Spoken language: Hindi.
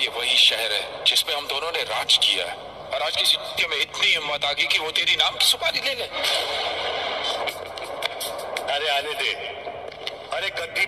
ये वही शहर है जिसपे हम दोनों ने राज किया है। और आज की चीते में इतनी हिम्मत आ गई कि वो तेरी नाम की सुपारी ले ले। अरे आने दे। अरे गद्दी पे